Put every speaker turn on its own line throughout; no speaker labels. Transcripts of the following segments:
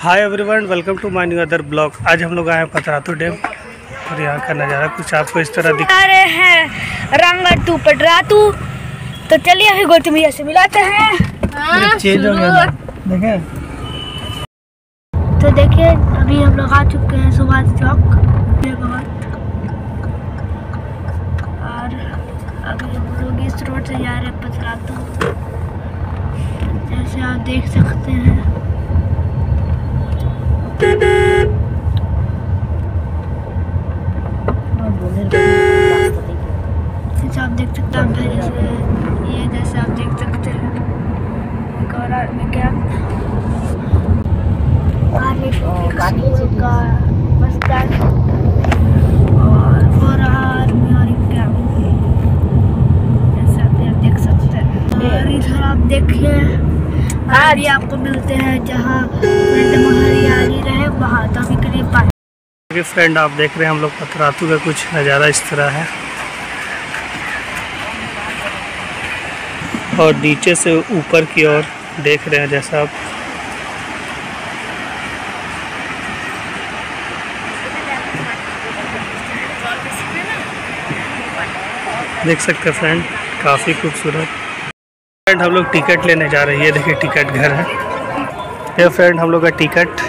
Hi everyone welcome to my new other blog आज हम लोग आए हैं पतरातू डैम और यहाँ का नज़ारा कुछ आपको इस तरह दिख
रहे हैं रंग टू पटरातू तो चलिए अभी गौतम भैया से मिलाते हैं।
हो देखें।
तो देखिए अभी हम लोग आ चुके हैं सुभाष चौक। और अभी हम लोग इस रोड से जा रहे हैं पतरातू। जैसे आप देख सकते हैं जैसे आप देख सकते हैं अंदर जैसे ये जैसे आप देख सकते हैं। एक और आर्मी कैंप आर्मी स्कूल का बस स्टैंड। और वो रहा आर्मी और एक कैंप जैसे आप ये देख सकते हैं। और आप देखिए अभी आपको मिलते हैं जहाँ हरियाली रहे वहाँ तो अभी करीब
फ्रेंड आप देख रहे हैं हम लोग पतरातू का कुछ नज़ारा इस तरह है। और नीचे से ऊपर की ओर देख रहे हैं जैसा आप। देख सकते हैं फ्रेंड काफ़ी खूबसूरत। फ्रेंड हम लोग टिकट लेने जा रहे हैं। ये देखिए टिकट घर है। ये फ्रेंड हम लोग का टिकट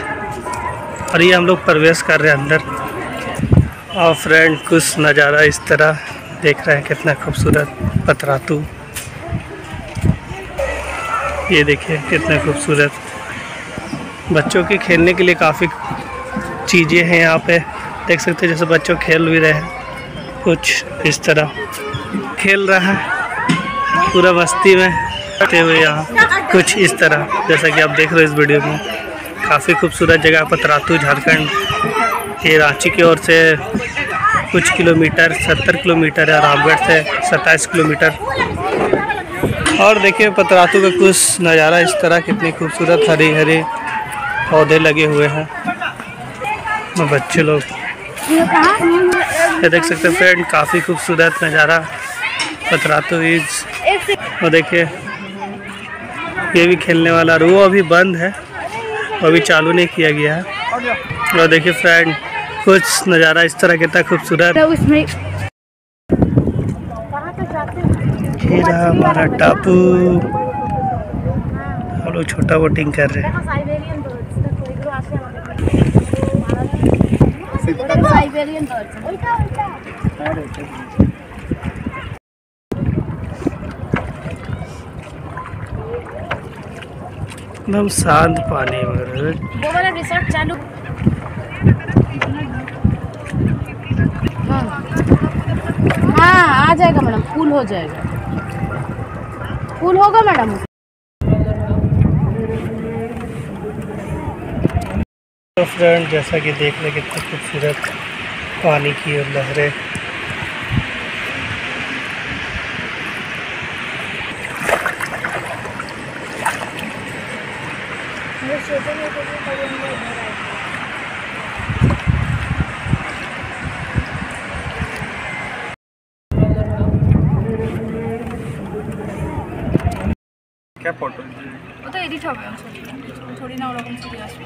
और ये हम लोग प्रवेश कर रहे हैं अंदर। और फ्रेंड कुछ नज़ारा इस तरह देख रहे हैं, कितना खूबसूरत। पतरातू। ये देखिए कितना खूबसूरत बच्चों के खेलने के लिए काफ़ी चीज़ें हैं यहाँ पे। देख सकते हैं जैसे बच्चों खेल भी रहे हैं, कुछ इस तरह खेल रहा है, पूरा बस्ती में रहते हुए यहाँ, कुछ इस तरह। जैसा कि आप देख रहे हो इस वीडियो में, काफ़ी खूबसूरत जगह पतरातू झारखंड, ये रांची की ओर से कुछ किलोमीटर, सत्तर किलोमीटर है, रामगढ़ से सत्ताईस किलोमीटर। और देखिए, पतरातू का कुछ नज़ारा इस तरह कितनी खूबसूरत हरे हरे पौधे लगे हुए हैं। बच्चे लोग। ये देख सकते हैं फ्रेंड काफ़ी खूबसूरत नज़ारा पतरातू इज़ और देखिए, ये भी खेलने वाला वो अभी बंद है। अभी चालू नहीं किया गया है। और देखिए फ्रेंड कुछ नज़ारा इस तरह कितना खूबसूरत। ये रहा हमारा टापू। हम लोग छोटा बोटिंग कर रहे। हैं एकदम शांत पानी वगैरह
रिसोर्ट चालू।
हाँ आ जाएगा मैडम फुल हो जाएगा। फुल होगा मैडम
तो फ्रेंड जैसा कि देख रहे कितनी खूबसूरत पानी की और लहरें।
क्या फोटो
ওটা এডিট হবে থোড়ি না ওরকম ছবি আসবে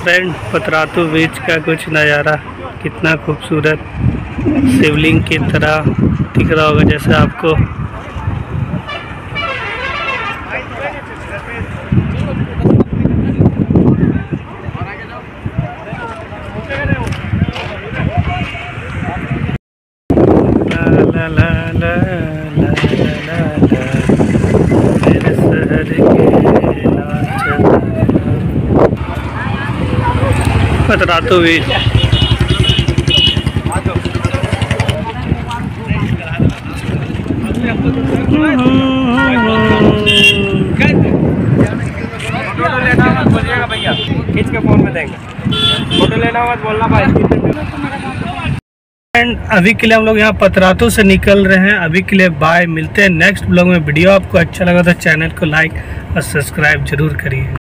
फ्रेंड पतरातू बीच का कुछ नज़ारा कितना खूबसूरत शिवलिंग की तरह दिख रहा होगा जैसे आपको ला ला ला ला ला ला ला मेरे शहर के नाचन पतरातू बीच
फ़ोटो लेना मत बोलिएगा भैया
एंड अभी के लिए हम लोग यहाँ पतरातों से निकल रहे हैं। अभी के लिए बाय मिलते हैं नेक्स्ट ब्लॉग में। वीडियो आपको अच्छा लगा तो चैनल को लाइक और सब्सक्राइब ज़रूर करिए।